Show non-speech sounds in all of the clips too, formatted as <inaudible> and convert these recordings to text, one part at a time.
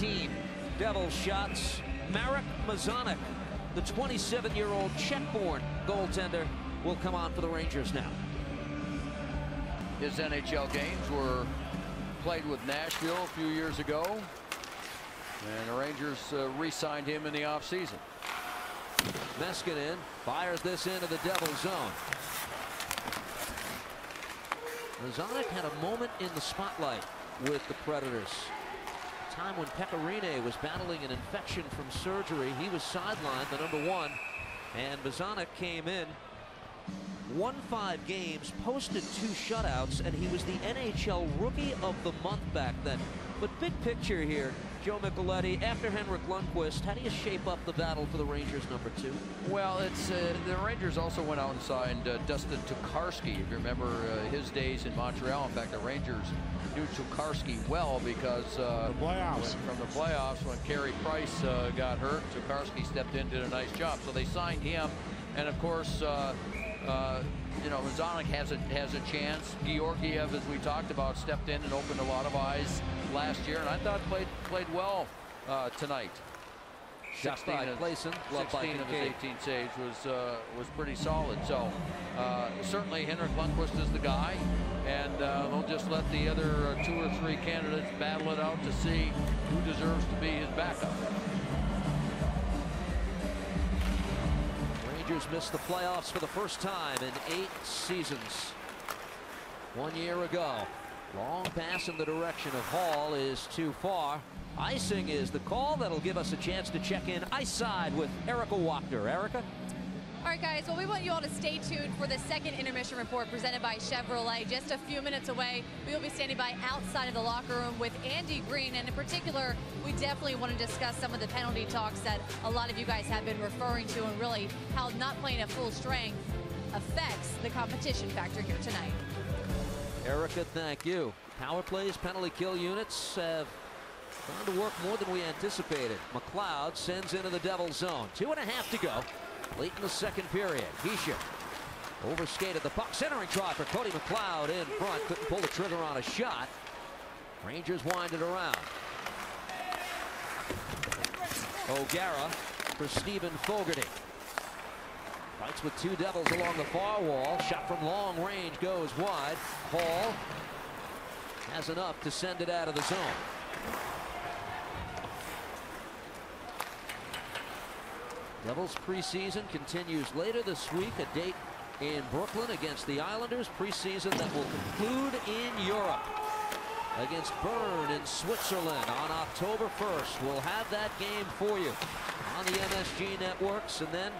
19 Devils shots. Marek Mazanec, the 27-year-old Czech-born goaltender, will come on for the Rangers now. His NHL games were played with Nashville a few years ago. And the Rangers uh, re-signed him in the offseason. Meskinen fires this into the Devil zone. Mazanec had a moment in the spotlight with the Predators. Time when Pekka Rinne was battling an infection from surgery. He was sidelined, the number one. And Mazanec came in, won five games, posted two shutouts, and he was the NHL Rookie of the Month back then. But big picture here, Joe Micheletti, after Henrik Lundqvist, how do you shape up the battle for the Rangers number two? Well, it's uh, the Rangers also went out and signed uh, Dustin Tokarski. If you remember uh, his days in Montreal, in fact, the Rangers knew Tokarski well because uh, the playoffs. from the playoffs when Carey Price uh, got hurt, Tokarski stepped in, did a nice job. So they signed him, and of course. Uh, you know, Mazanec has a has a chance. Georgiev, as we talked about, stepped in and opened a lot of eyes last year, and I thought played played well uh, tonight. 16 by Claesson, 16 of his 18 saves was uh, was pretty solid. So uh, certainly Henrik Lundqvist is the guy, and uh, they'll just let the other uh, two or three candidates battle it out to see who deserves to be his backup. Rangers missed the playoffs for the first time in eight seasons. One year ago. Long pass in the direction of Hall is too far. Icing is the call that'll give us a chance to check in ice side with Erica Wachter. Erica? All right, guys, well, we want you all to stay tuned for the second intermission report presented by Chevrolet. Just a few minutes away, we will be standing by outside of the locker room with Andy Greene. And in particular, we definitely want to discuss some of the penalty talks that a lot of you guys have been referring to and really how not playing at full strength affects the competition factor here tonight. Erica, thank you. Power plays, penalty kill units have gone to work more than we anticipated. McLeod sends into the Devil zone. Two and a half to go. Late in the second period. Hischier overskated the puck. Centering try for Cody McLeod in front. Couldn't pull the trigger on a shot. Rangers wind it around. O'Gara for Steven Fogarty. Fights with two Devils along the far wall. Shot from long range goes wide. Hall has enough to send it out of the zone. Devils preseason continues later this week. A date in Brooklyn against the Islanders. Preseason that will conclude in Europe against Bern in Switzerland on October 1st. We'll have that game for you on the MSG networks. And then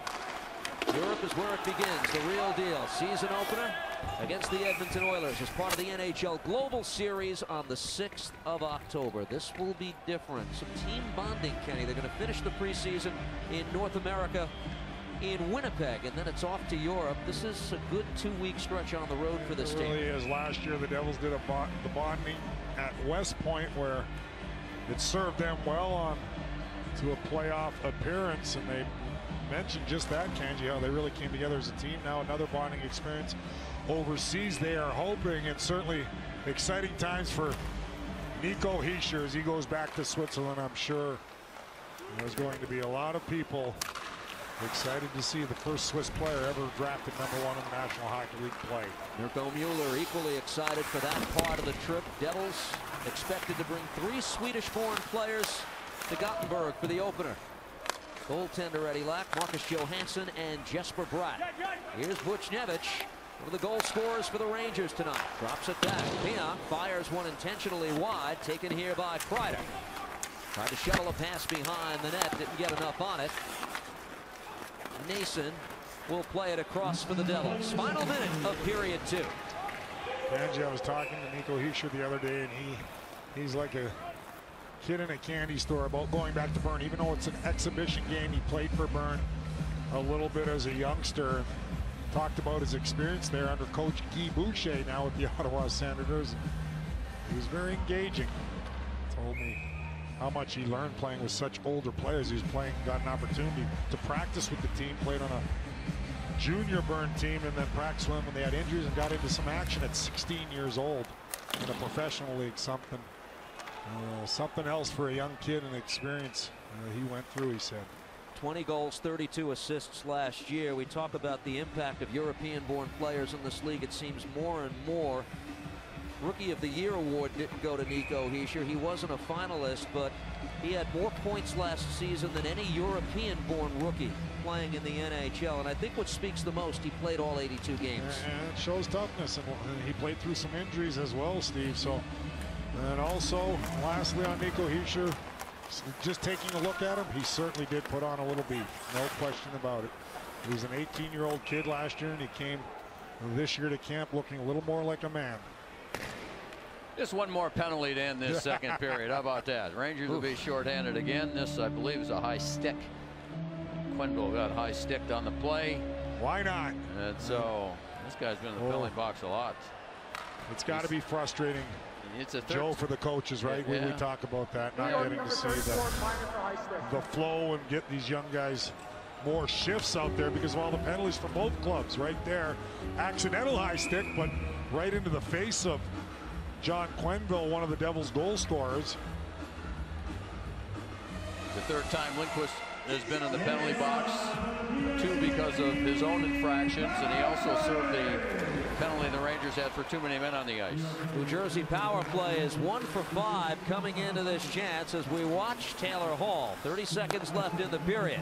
Europe is where it begins, the real deal. Season opener against the Edmonton Oilers as part of the NHL Global Series on the 6th of October. This will be different. Some team bonding, Kenny. They're going to finish the preseason in North America in Winnipeg, and then it's off to Europe. This is a good two-week stretch on the road for this team. it team. really is. Last year, the Devils did a the bonding at West Point where it served them well on to a playoff appearance, and they mentioned just that, Cangi, how they really came together as a team. Now another bonding experience overseas. They are hoping, and certainly exciting times for Nico Hischier as he goes back to Switzerland. I'm sure there's going to be a lot of people excited to see the first Swiss player ever drafted number one in the National Hockey League play. Mirco Mueller equally excited for that part of the trip. Devils expected to bring three Swedish-born players to Gothenburg for the opener. Goaltender Eddie Lack, Marcus Johansson, and Jesper Bratt. Here's Buchnevich, one of the goal scorers for the Rangers tonight. Drops it back. Pionk fires one intentionally wide, taken here by Kreider. Tried to shuttle a pass behind the net, didn't get enough on it. Nason will play it across for the Devils. Final minute of period two. Angie, I was talking to Nico Hischier the other day, and he he's like a kid in a candy store about going back to Bern, Even though it's an exhibition game, he played for Bern a little bit as a youngster. Talked about his experience there under coach Guy Boucher now with the <laughs> Ottawa Senators. He was very engaging. Told me how much he learned playing with such older players. He was playing, got an opportunity to practice with the team, played on a junior Bern team and then practiced when they had injuries and got into some action at 16 years old in a professional league, something Uh, something else for a young kid and experience uh, he went through, he said. 20 goals, 32 assists last year. We talk about the impact of European-born players in this league. It seems more and more. Rookie of the Year award didn't go to Nico Hischier. He wasn't a finalist, but he had more points last season than any European-born rookie playing in the NHL. And I think what speaks the most, he played all 82 games. And it shows toughness, and he played through some injuries as well, Steve. So, and also, lastly on Nico Hischier, just taking a look at him, he certainly did put on a little beef. No question about it. He was an 18-year-old kid last year, and he came this year to camp looking a little more like a man. Just one more penalty to end this second <laughs> period. How about that? Rangers will be shorthanded again. This, I believe, is a high stick. Quenneville got high sticked on the play. Why not? And so this guy's been in the Oh. penalty box a lot. It's got to be frustrating, It's a third. Joe, for the coaches, right? We, we talk about that, not getting to see the, the flow and get these young guys more shifts out there because of all the penalties from both clubs right there. Accidental high stick, but right into the face of John Quenneville, one of the Devils' goal scorers. The third time Lindquist has been in the penalty box. Two because of his own infractions, and he also served the penalty the Rangers had for too many men on the ice. New Jersey power play is one for five coming into this chance as we watch Taylor Hall. 30 seconds left in the period.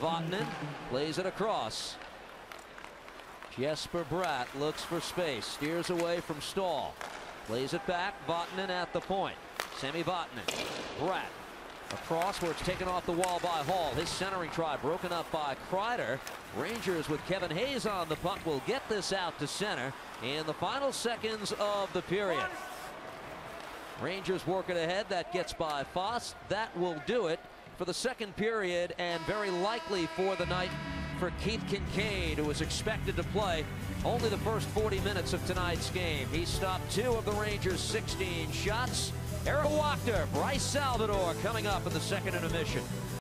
Vatanen plays it across. Jesper Bratt looks for space, steers away from Staal. Plays it back, Vatanen at the point. Sami Vatanen. Bratt across where it's taken off the wall by Hall. His centering try broken up by Kreider. Rangers with Kevin Hayes on the puck will get this out to center in the final seconds of the period. Rangers working ahead. That gets by Foss. That will do it for the second period and very likely for the night for Keith Kinkaid, who is expected to play only the first 40 minutes of tonight's game. He stopped two of the Rangers' 16 shots. Eric Wachter, Bryce Salvador coming up in the second intermission.